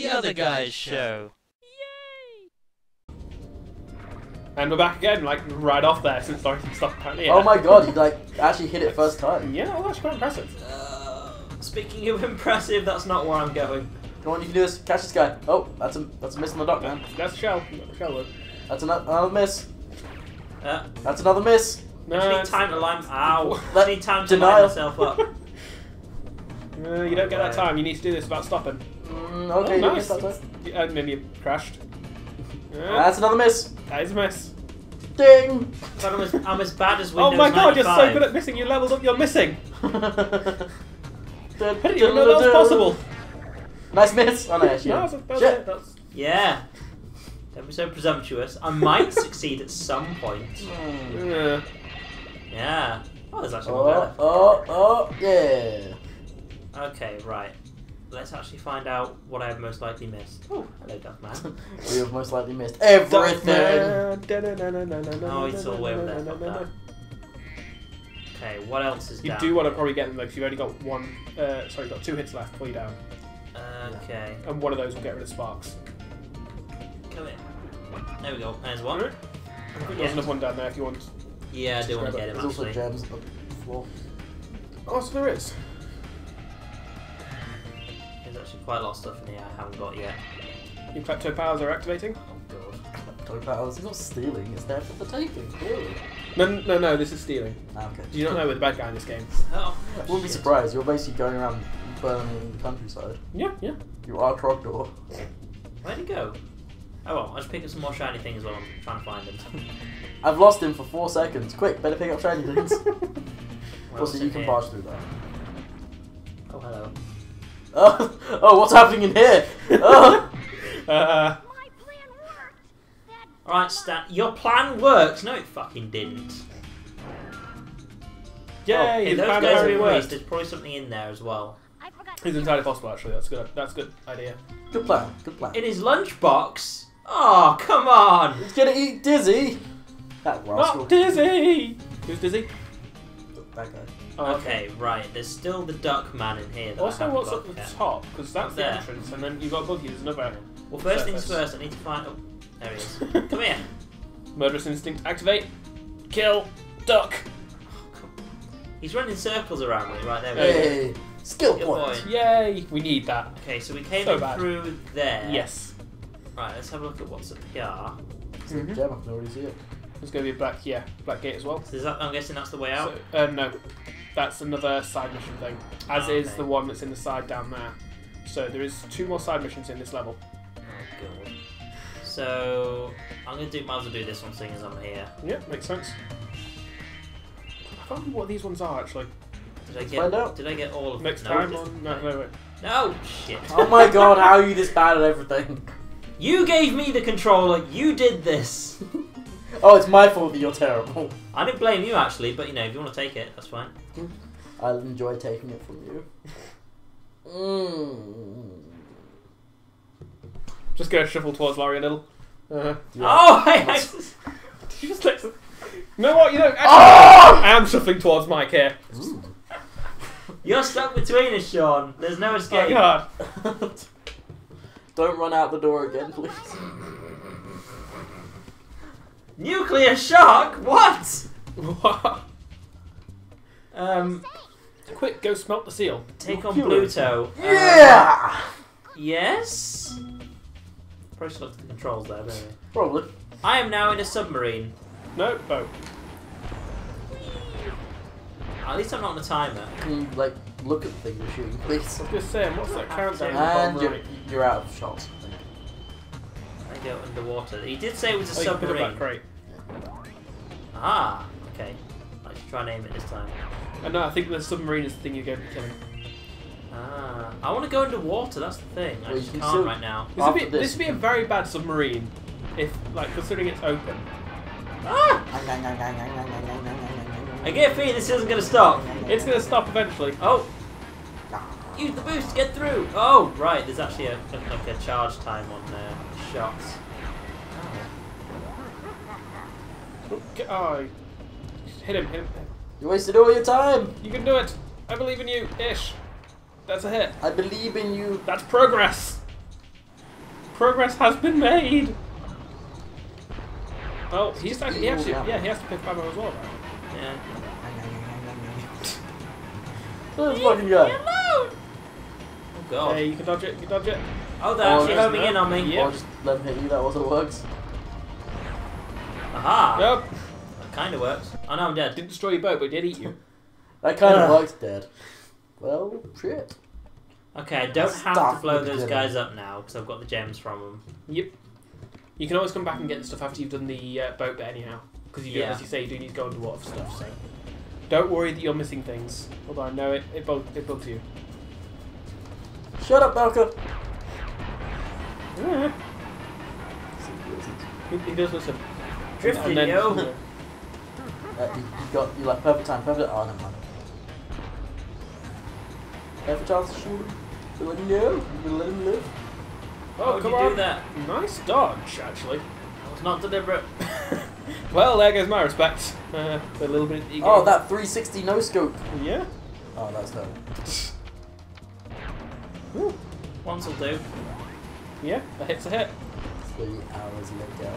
The Other Guys Show. And we're back again, like right off there since Dorothy stopped apparently. Yeah. Oh my god, you like actually hit it first time. Yeah, well, that's quite impressive. Uh, speaking of impressive, that's not where I'm going. Come on, you can do this. Catch this guy. Oh, that's a that's a miss on the dock, man. That's a shell. That's a shell load. That's another, another miss. Uh, That's another miss. No, I need time to line. Ow! That- I need time to denial. line myself up. No, you don't get that time. You need to do this without stopping. Mm, Oh, okay, you nice. missed that time. Yeah, and then you crashed. Yeah, That's another miss. that is a miss. Ding. But I'm as, I'm as bad as Oh Windows my god, you're so good at missing. You leveled up. You're missing. I I didn't even know that was possible. Nice miss. Oh no, actually. No, that's, that's That's, Yeah. Don't be so presumptuous. I might succeed at some point. Hmm. yeah. Yeah. Oh, there's actually one Oh, better. oh, oh, yeah. Okay, right. Let's actually find out what I have most likely missed. Oh, hello, Duckman. we have most likely missed everything. Oh, it's all way over there, fuck that. Okay, what else is there? You down? do want to probably get them though, 'cause you've only got one. Uh, sorry, you've got two hits left before you down, Okay, and one of those will get rid of Sparx. come here. There we go. There's one. Alright. There's another one down there if you want. Yeah, I do want to get it. him There's also gems on the floor. Oh, so there is. There's actually quite a lot of stuff in here I haven't got yet. Your klepto powers are activating. Oh god. Toe powers. It's not stealing. It's there for the taking. Clearly. No, no, no. This is stealing. Ah, okay. Do you not know we're the bad guy in this game? Oh, Wouldn't be surprised. You're basically going around burning the countryside. Yeah, yeah. You are Trogdor. Where'd he go? Oh well, I'll just pick up some more shiny things while I'm trying to find him. I've lost him for four seconds. Quick, better pick up shiny things. What also, else you can here? barge through that. Oh hello. Oh, oh, what's happening in here? Oh. Uh, uh, uh. Alright, Stan. Your plan works. No, it fucking didn't. Oh, yay! If the those guys are already erased, worked. there's probably something in there as well. It's entirely possible, actually. That's good. That's a good idea. Good plan. Good plan. In his lunchbox? Oh, come on! He's gonna eat Dizzy. That rascal. Not dizzy. Who's dizzy? That guy. Okay, right. There's still the duck man in here that I Also, haven't what's got up the yet. top? Because that's the There. entrance, and then you've got above you. There's another Well, first things first, I need to find. Oh, there he is. Come here. murderous instinct. Activate. Kill. Duck. Oh, He's running circles around me. Right there. We Hey, skill Good point. boy. Yay! We need that. Okay, so we came So through there. Yes. Right. Let's have a look at what's up here. It's a gem. I can already see it. There's going to be a black, yeah, black gate as well. So is that, I'm guessing that's the way out. So, uh, no, that's another side mission thing. As Ah, is okay. the one that's in the side down there. So there is two more side missions in this level. Oh god. So I'm gonna do. Might as well do this one, seeing as I'm here. Yeah, makes sense. I can't remember what these ones are actually. Did I get? find out. Did I get all of them? Next no, time this- on. No, no, wait. No shit. Oh my god, how are you this bad at everything? You gave me the controller. You did this. Oh, it's my fault that you're terrible. I didn't blame you actually, but you know if you want to take it, that's fine. I'll enjoy taking it from you. Mm. Just go shuffle towards Laurie a little. Uh, Yeah. Oh, I, I, That's- you just like. You know what? You know, actually, Oh! I am shuffling towards Mike here. Ooh. you're stuck between us, Sean. There's no Oh escape. God. Don't run out the door again, please. Nuclear shock? What? What? Um, Quick, go smelt the seal. take on Nuclear. Bluto. Um, Yeah! Yes. Probably should look at the controls there, don't we? Probably. I am now in a submarine. No boat. At least I'm not on a timer. Can you, like, look at the thing you're shooting, please? I was just saying, what's that countdown? And you're, right? you're out of shots. I go underwater. He did say it was a Oh, you can pick up that submarine. crate. Ah, okay. I should try and aim it this time. I know, I think the submarine is the thing you're going to be killing. Ah, I want to go underwater. That's the thing. I Well, just can can't still- right now. This would be this, this would be a very bad submarine, if like considering it's open. Ah! I get a feeling this isn't going to stop. It's going to stop eventually. Oh, use the boost to get through. Oh, right. There's actually a, a like a charge time on uh, shots. Oh, get- oh, hit him, hit him. You wasted all your time. You can do it. I believe in you. Ish. That's a hit. I believe in you. That's progress. Progress has been made. Oh, he's actually, he actually, yeah. yeah, he has to pick ammo as well. Right? Yeah. Look at this fucking guy. Oh god. Okay, you can dodge it, you can dodge it. Oh, they're Oh, actually there's homing in on me. Yeah. Or just let him hit you, that wasn't works. Aha. Nope. That kind of works. Oh know I'm dead. Didn't destroy your boat, but it did eat you. That kind of works, worked dead. Well, shit. Okay, I don't have to Stop blow with those guys up now because I've got the gems from them. Yep. You can always come back and get the stuff after you've done the uh, boat bit anyhow. Because you do, Yeah. as you say, you do need to go underwater for stuff, so. Don't worry that you're missing things. Although I know it, it, bug, it bugs you. Shut up, Belka! Yeah. He, he does listen. Drifted, And then- yo. Uh, you, you got, you like perfect time, perfect. Oh, never mind. Every chance to shoot him. You let him know. You let him live. Oh, How would come you on. do that? Nice dodge, actually. That was not deliberate. well, there goes my respect. Uh, the little bit that you Oh, that 360 no scope. Yeah. Oh, that's dope. Ooh. Once will do. Yeah, a hit's a hit. Three hours later.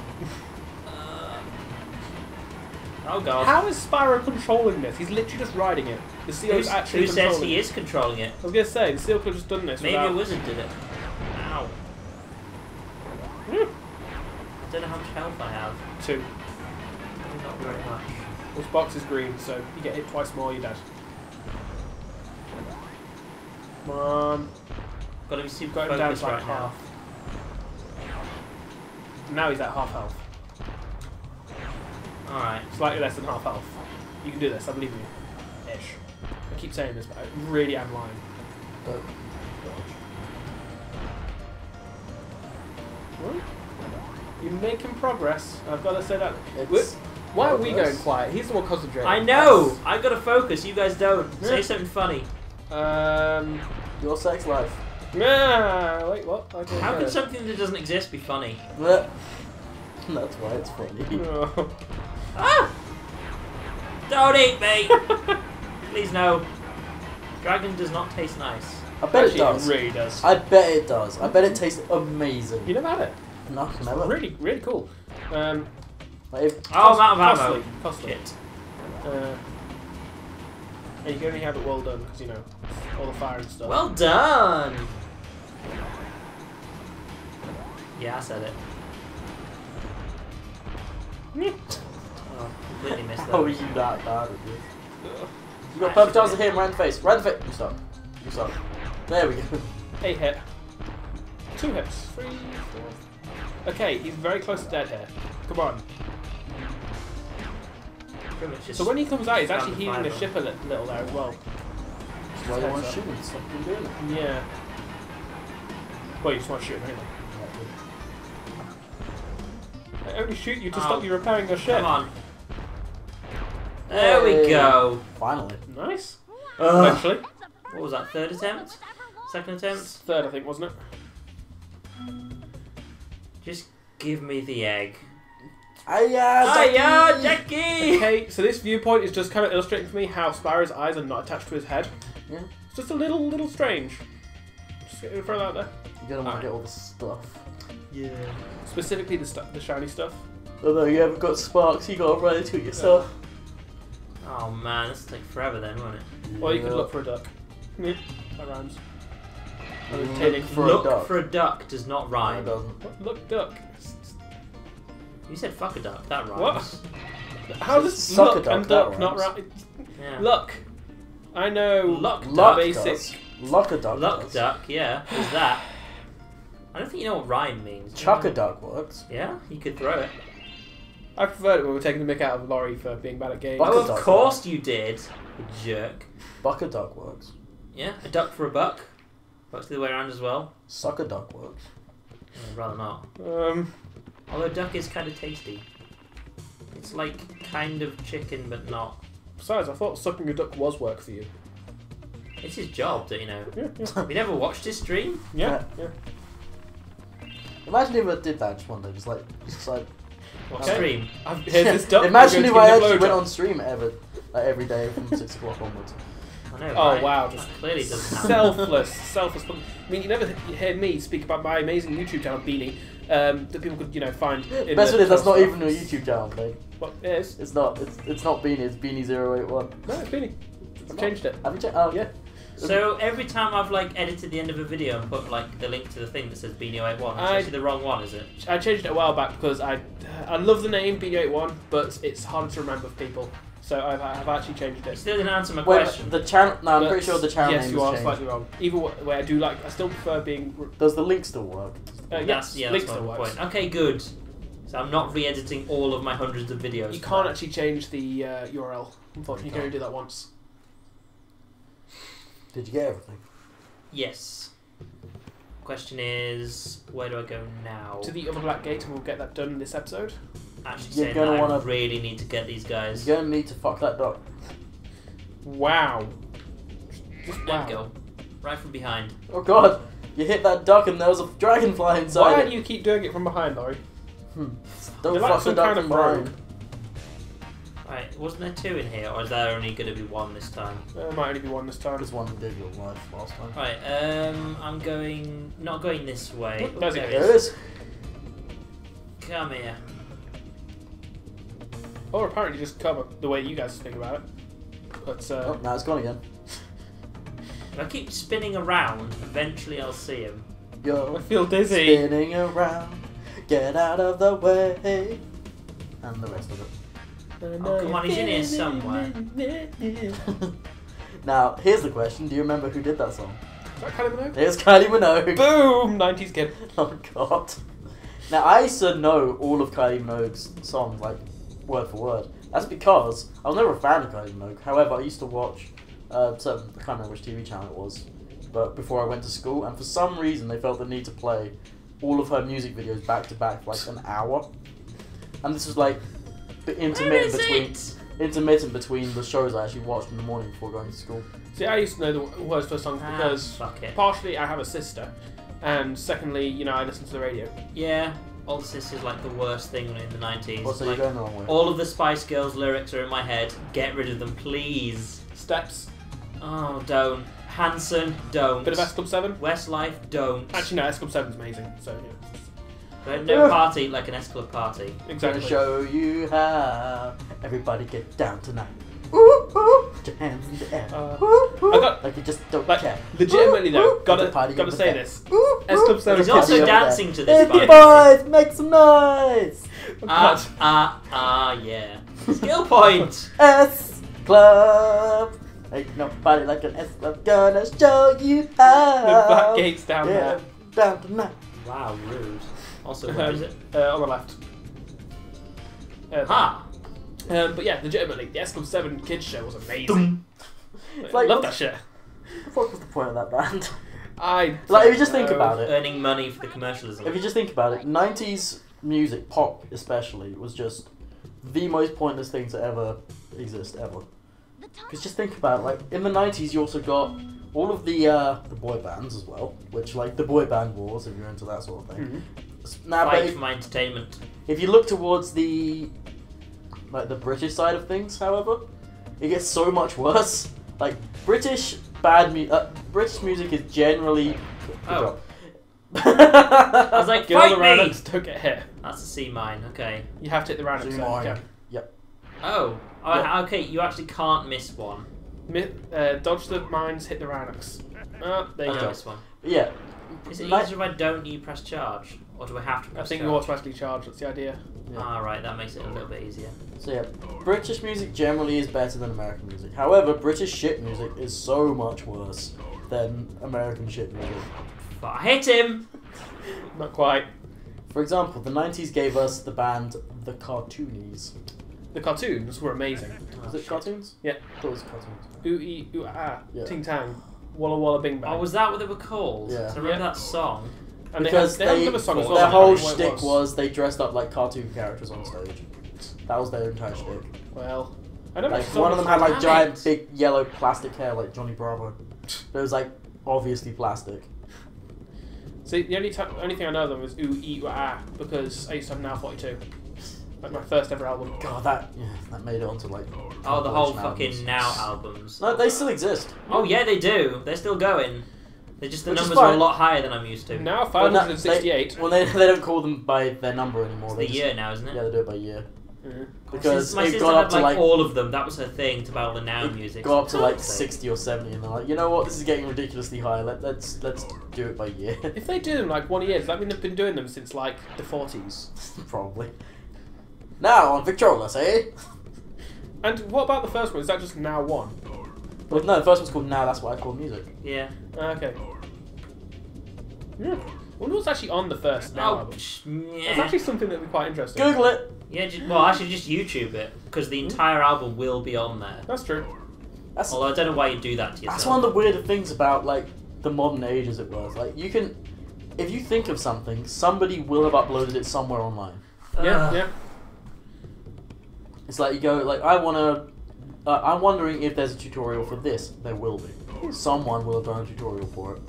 Uh, oh god. How is Spyro controlling this? He's literally just riding it. The seal's Who's- actually who says he it. is controlling it? I was gonna say the seal could have just done this. Maybe without... a wizard did it. Ow. Hmm. I don't know how much health I have. Two. Not very much. This box is green, so you get hit twice more, you're dead. Come on. Got to be super Got him down to like right now. half. Now he's at half health. Alright. Slightly less than half health. You can do this, I believe in you. Ish. I keep saying this, but I really am lying. Dope. Well, You're making progress. I've got to say that. It's Why are we progress. going quiet? He's the one concentrating. I know! I've gotta focus, you guys don't. Yeah. Say something funny. Um. your sex life. Nah, wait, what? I don't How know. can something that doesn't exist be funny? That's why it's funny. No. Ah! Don't eat me! Please no. Dragon does not taste nice. I bet it Actually, does. really does. I bet it does. I bet it tastes amazing. You never had it. No, never. Really, really cool. Um, Like, if, Oh, I'm out of ammo. costly, costly. Shit. Uh, and you can only have it well done because you know all the fire and stuff. Well done! Yeah, I said it. Oh, completely missed how are that. you that bad at this? You got perfect chance to hit him right in the face. Right in the face. You stop. You stop. There we go. Eight hit. Two hits. Three, four. Okay, he's very close to dead here. Come on. Pretty much just So when he comes out, he's actually the healing the ship a li- little there as well. That's why you want to shoot him. Stop him doing it. Yeah. Well, you just want to shoot him anyway. I only shoot you to Oh. stop you repairing your ship. Come on. There we go. Finally. Nice. Ugh. Eventually. What was that? Third attempt? Second attempt? Third, I think, wasn't it? Just give me the egg. Hiya, Hiya, Jackie! Jackie! Okay, so this viewpoint is just kind of illustrating for me how Spyro's eyes are not attached to his head. Yeah. It's just a little, little strange. Just gonna throw that out there. You're gonna want Alright. to get all the stuff. Yeah. Specifically the, stu- the shiny stuff. Although you haven't got Sparx, you gotta run into it yourself. Oh man, this will take forever then, won't it? Or you could look for a duck. Yeah, that rhymes. I was Look for a duck. for a duck does not No, it rhyme. doesn't. What? Look, duck. You said fuck a duck, that rhymes. What? rhymes. How does suck a look duck, and duck not rhyme? Yeah. Luck. I know. Luck Luck basic. does. Luck a duck Luck does. duck, yeah. Is that? I don't think you know what rhyme means. Chuck a duck works. Yeah, you could throw it. I preferred it when we were taking the mick out of Laurie for being bad at games. Buck a Oh, of duck course you did, you jerk. Buck a duck works. Yeah, a duck for a buck. Works the other way around as well. Suck a duck works. I'd rather not. Um, Although duck is kind of tasty. It's like kind of chicken, but not. besides, I thought sucking a duck was work for you. It's his job, don't you know? Yeah, yeah, Have you never watched his stream? yeah. yeah. Imagine if I did that just one day, just like, just like. Okay. Stream. I've, here's this duck. Imagine if I actually it went on stream ever, like every day from six o'clock onwards. I know, Oh right? wow, just Clearly doesn't selfless, selfless. I mean, you never hear me speak about my amazing YouTube channel, Beany, um, that people could, you know, find. In Best the bit is that's not even a YouTube channel, mate. What it is? It's not. It's it's not Beany. It's Beany081. No, it's Beany. I've changed it. Have you checked? Oh Yeah. So every time I've like edited the end of a video and put like the link to the thing that says Beany 81, it's I- actually the wrong one, is it? I changed it a while back because I, I love the name Beany81, but it's hard to remember for people. So I've, I've actually changed You it. still didn't answer my Wait, question. the channel. No, I'm But pretty sure the channel Yes, name you has are changed. slightly wrong. Either wa- way, I do like. I still prefer being. Does the link still work? Uh, that's, yes, yeah, link that's still my works. point. Okay, good. So I'm not re-editing all of my hundreds of videos. You can't that. actually change the uh, URL. Unfortunately, you can only do that once. Did you get everything? Yes. Question is, where do I go now? To the other black gate, and we'll get that done in this episode. Actually, You're saying gonna that, wanna- really need to get these guys. You're gonna need to fuck that dog. Wow. Just There wow. we go. Right from behind. Oh god, you hit that duck and there was a dragonfly inside Why it. do you keep doing it from behind, Laurie? Hmm. Don't You're fuck like the some duck kind of from behind. Rogue. Right, wasn't there two in here, or is there only going to be one this time? There might only be one this time. Because one did your life last time. Right, um, I'm going, not going this way. Oh, there's there it. it There it is. is. Come here. Or apparently just cover the way you guys think about it. But uh, Oh, now it's gone again. If I keep spinning around, eventually I'll see him. I feel dizzy. spinning around, get out of the way. And the rest of it. Oh, come on, he's in here somewhere. now, here's the question: Do you remember who did that song? Is that kind of a Here's Kylie Minogue. Boom! 90s kid. Oh god. Now I used to know all of Kylie Minogue's songs like word for word. That's because I was never a fan of Kylie Minogue. However, I used to watch uh, certain I can't remember which TV channel it was, but before I went to school, and for some reason they felt the need to play all of her music videos back to back for like an hour, and this was like the Where intermittent between it? intermittent between the shows I actually watched in the morning before going to school. See, I used to know the words for songs Ah, because fuck it. partially I have a sister, and secondly, you know, I listen to the radio. Yeah, all this is like the worst thing in the 90s. Also, Like, going the wrong way. all of the Spice Girls lyrics are in my head. Get rid of them, please. Steps, Oh, don't. Hanson, don't. bit of S Club 7. Westlife, don't. Actually, no, S Club 7's amazing, so yeah. Don't- no party like an S Club party. Exactly. Gonna show you how everybody get down tonight. Ooh, ooh, put your hands in the air. Uh, Ooh, ooh, I got- like you just don't like, care. legitimately Ooh, though, gotta, party gotta say there. this. Ooh, S Club 7 He's also dancing there. to this, Hey, by the way. boys, make some noise. Ah, God. ah, ah, yeah. Skill point! S Club. Ain't nobody like an S Club gonna show you how. the back gate's down yeah, down tonight. Wow, rude. Also, there. where Um, is it? uh, on the left. Uh, Ha! Um, but yeah, legitimately, the S Club 7 kids show was amazing. It's like- love that shit. What was the point of that band? I Like, if you just think don't about it. Earning money for the commercialism. If you just think about it, 90s music, pop especially, was just the most pointless thing to ever exist, ever. Because just think about it, like, in the 90s you also got all of the uh, the boy bands as well, which, like, the boy band wars, if you're into that sort of thing. Mhm. S- Now, Fight if, for my entertainment. if you look towards the, like, the British side of things, however, it gets so much worse. Like, British bad mu- uh, British music is generally... Oh. I was like, Get the fight me! rounders, don't get hit. That's a C mine, okay. You have to hit the rounders. See so you mine. can. Oh, oh Yeah. okay, you actually can't miss one. Mi- uh, dodge the mines, hit the rounders. Oh, there you I go. miss one. yeah, Is it Like- easier if I don't you press charge? Or do I have to I press think you charge? automatically charge. That's the idea. Yeah. Ah, right, that makes it a little bit easier. So yeah, British music generally is better than American music. However, British shit music is so much worse than American shit music. But I hit him! Not quite. For example, the 90s gave us the band The Cartoonies. The cartoons were amazing. Was Oh, it shit. cartoons? Yeah. I thought it was cartoons. Ooh ee ooh ah, Yeah. ting tang, walla walla bing bang. Oh, was that what they were called? Yeah. I remember Yeah. that song. And because they had, they they, had another song as well. their whole know shtick was. they dressed up like cartoon characters on stage. That was their entire shtick. Well, I don't know. Like if one of them had like Damn giant, it. big yellow plastic hair, like Johnny Bravo. But it was like obviously plastic. See, the only t- only thing I know of them is ooh ee ah because I used to have now 42. Like my first ever album. God, that yeah, that made it onto like. Oh, the whole fucking albums. Now albums. No, they still exist. Oh yeah, they do. They're still going. They're just the Which is numbers are a fine. lot higher than I'm used to. Now Well, no, 568. Well, they, they don't call them by their number anymore. It's they the just, year now, isn't it? Yeah, they do it by year Mhm. because my it sister got had up to like, like all of them. That was her thing to buy all the Now it music. got up to like sixty or seventy, and they're like, you know what, this is getting ridiculously high. Let, let's let's do it by year. If they do them like one a year, does that mean they've been doing them since like the 40s? Probably. Now on Victrolas, eh? And what about the first one? Is that just now one? Well, no, the first one's called Now. That's what I call music. Yeah. Ah, Okay. Yeah. wonder what's actually on the first now Oh, album. sh- It's yeah. actually something that would be quite interesting. Google it. Yeah, ju- well, I should just YouTube it because the entire album will be on there. That's true. That's Although I don't know why you do that to yourself. That's one of the weirder things about like the modern age, as it was. Like you can, if you think of something, somebody will have uploaded it somewhere online. Yeah, Ugh. yeah. It's like you go, like I wanna, uh, I'm wondering if there's a tutorial for this. There will be. Someone will have done a tutorial for it.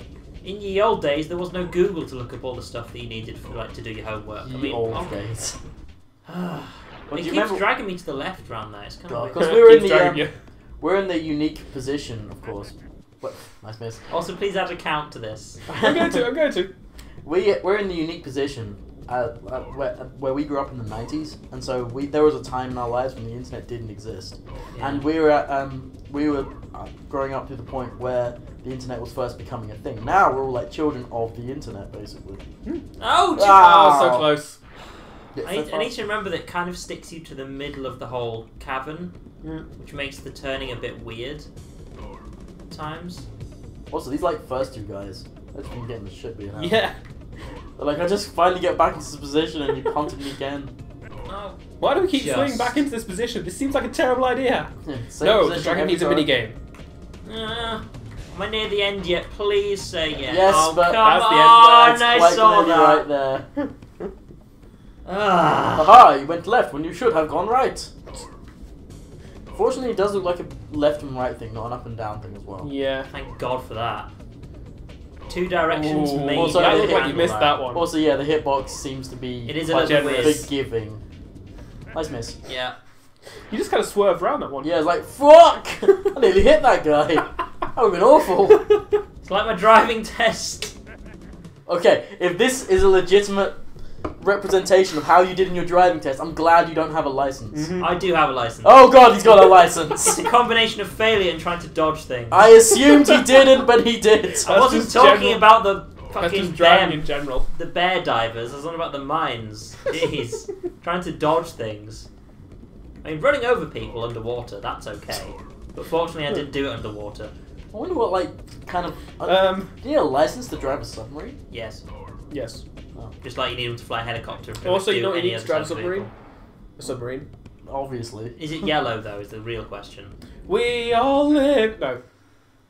In the old days, there was no Google to look up all the stuff that you needed for like to do your homework. I mean, old oh, days. it Well, do you keeps remember? dragging me to the left round there. It's kind God, of 'cause weird. we were in the um, we're in the unique position, of course. What? Nice miss. Also, please add a count to this. I'm going to. I'm going to. We we're in the unique position uh, uh, where, where we grew up in the '90s, and so we there was a time in our lives when the internet didn't exist, Yeah. and we were at, um we were uh, growing up to the point where the internet was first becoming a thing. Now we're all like children of the internet, basically. oh, gee- Ah. Oh, so close. Yeah, I, so need, I need to remember that it kind of sticks you to the middle of the whole cavern, Mm. which makes the turning a bit weird at times. Also, these like first two guys, that's been getting the shit beat out. Yeah. They're like I just finally get back into this position, and you punted me again. Oh, Why do we keep Just. swinging back into this position? This seems like a terrible idea. Yeah, no, the dragon needs a time. mini game. uh, am I near the end yet? Please say yes. Yes, oh, but come that's the end. on! It's I saw that. right there. Ah. Aha! You went left when you should have gone right. Fortunately, it does look like a left and right thing, not an up and down thing as well. Yeah. Thank God for that. Two directions, Ooh, maybe. also, that it- like you missed that one. Also, yeah, the hitbox seems to be It is a little weird. forgiving. Nice miss. Yeah. You just kind of swerved around that one. Yeah, it's like fuck! I nearly hit that guy. That would have been awful. It's like my driving test. Okay, if this is a legitimate representation of how you did in your driving test, I'm glad you don't have a license. Mhm. I do have a license. Oh god, he's got a license. It's a combination of failure and trying to dodge things. I assumed he didn't, but he did. I wasn't just talking general- about the That's fucking just driving bear, in general. the bear divers. I was on about the mines. Jeez, trying to dodge things. I mean, running over people underwater, that's okay. But fortunately, I didn't do it underwater. I wonder what, like, kind of. Uh, Um, do you need a license to drive a submarine? Yes, yes. Just like you need them to fly a helicopter. and Also, you do know what you any need to other drive a submarine? vehicle. A submarine. Obviously. Is it yellow though? Is the real question. We all live. No.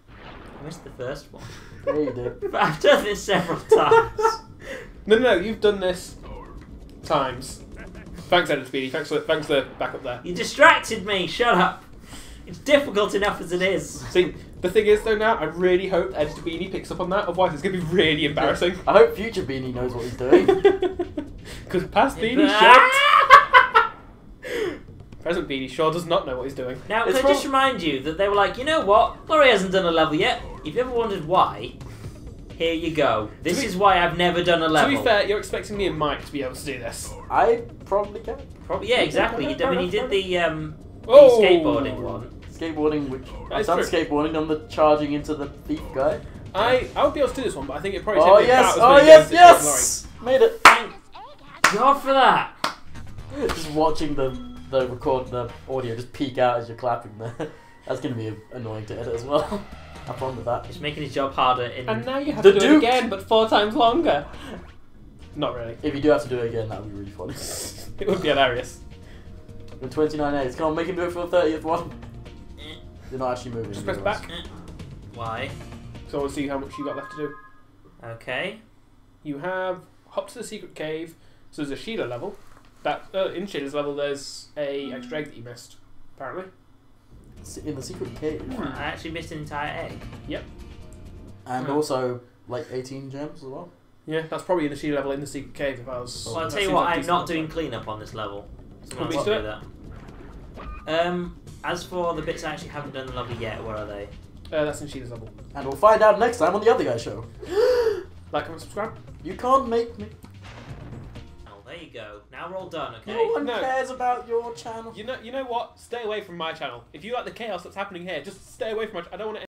I missed the first one. There you did. But I've done this several times. No, no, no. You've done this times. Thanks, Edit Speedy. Thanks for thanks for back up there. You distracted me. Shut up. It's difficult enough as it is. See, the thing is though now, I really hope Edit Beany picks up on that. Otherwise, it's gonna be really embarrassing. I hope Future Beany knows what he's doing. Because past Beany sure, present Beany sure does not know what he's doing. Now, It's can I just prob- remind you that they were like, you know what? Laurie hasn't done a level yet. If you ever wondered why, here you go. This To be- is why I've never done a level. To be fair, you're expecting me and Mike to be able to do this. I probably can. Probably, yeah, exactly. I mean, you did the, um, the Oh! skateboarding one. Skateboarding, which oh, I've done true. skateboarding, done the charging into the thief guy. I I would be able to do this one, but I think it probably Oh take me yes! about Oh as many yes! games as Yes! Made it. Thank God for that. Just watching the the record the audio just peek out as you're clapping there. That's gonna be annoying to edit as well. Have fun with that. It's making his job harder in. And now you have The to do Duke. it again, but four times longer. Not really. If you do have to do it again, that would be really funny. It would be hilarious. With 29 A's, come on, make him do it for the 30th one. You're not actually moving. Just press realise. back. Why? So we'll see how much you got left to do. Okay. You have hop to the secret cave. So there's a Sheila level. That uh, in Sheila's level, there's a extra egg that you missed. Apparently. In the secret cave. I actually missed an entire egg. Yep. And Hmm. also, like 18 gems as well. Yeah, that's probably in the Sheila level in the secret cave. If I was. Well, I'll tell you what, like a I'm not doing cleanup on this level. Someone Put else me do that. Um, as for the bits I actually haven't done the level yet, where are they? Uh, that's in Sheila's level. And we'll find out next time on the other guy show. Like and subscribe. You can't make me. Oh, there you go. Now we're all done, okay? No one No. cares about your channel. You know, you know what? Stay away from my channel. If you like the chaos that's happening here, just stay away from my. ch- I don't want to